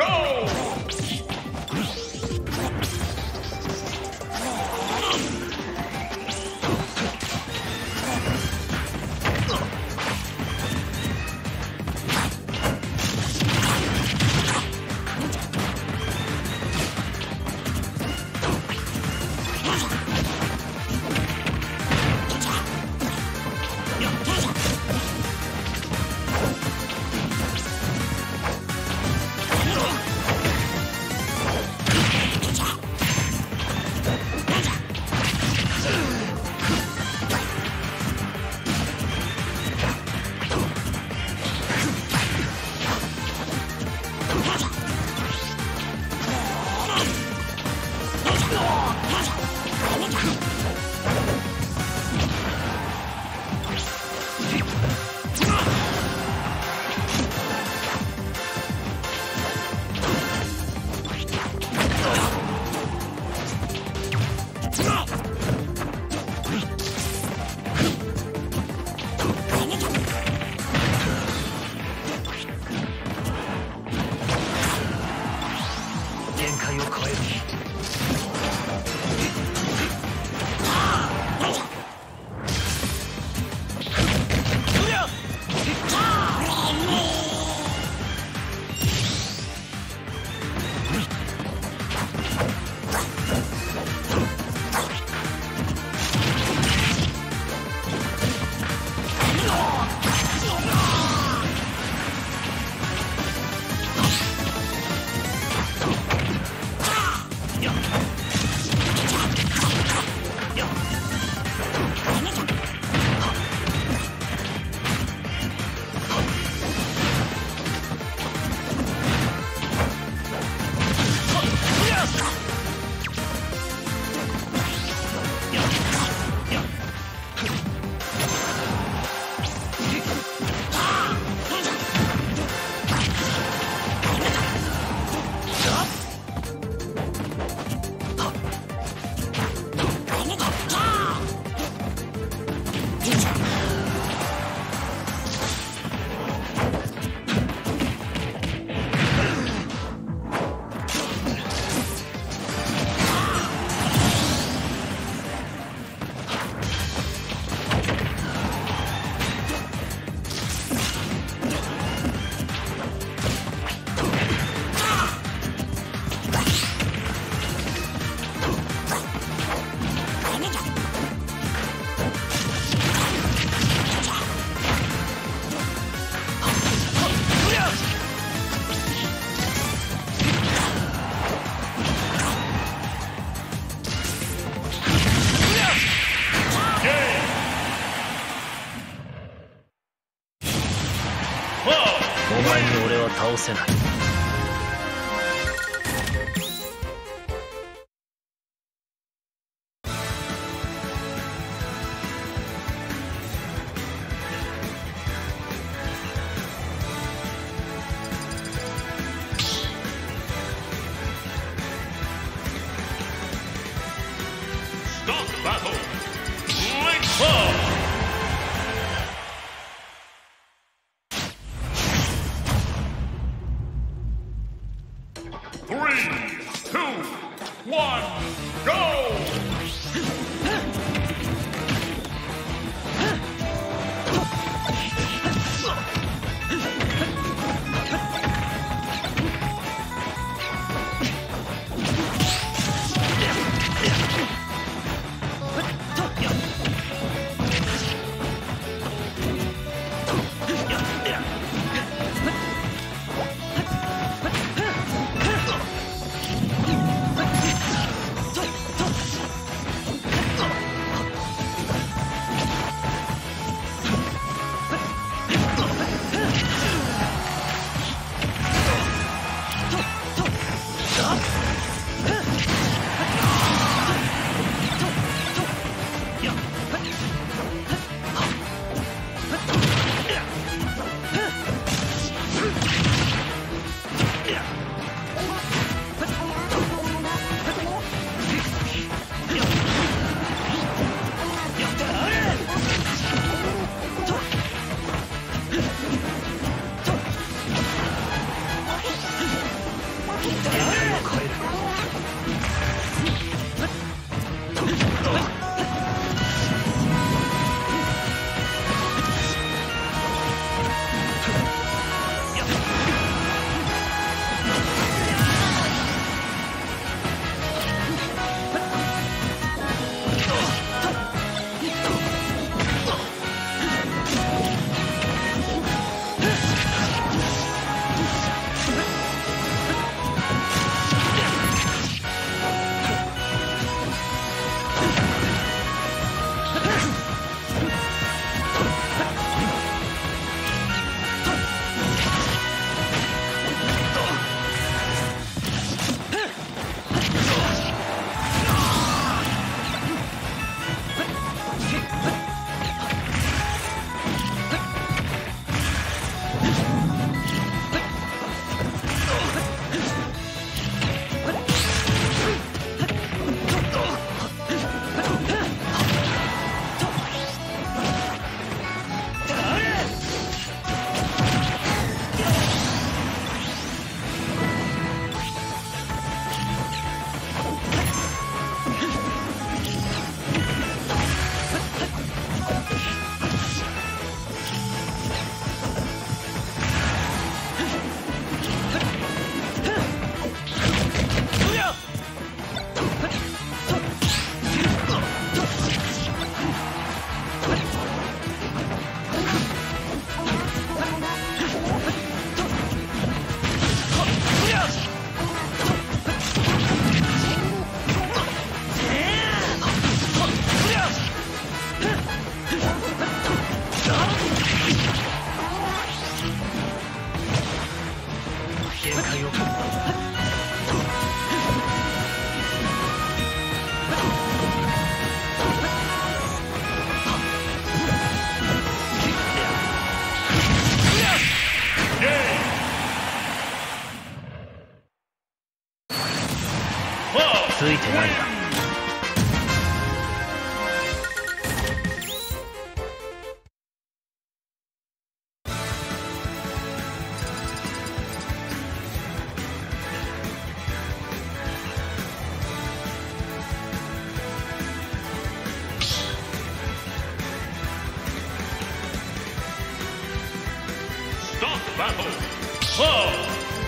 go! 態を変える。倒せない ついてないか Battle! Whoa!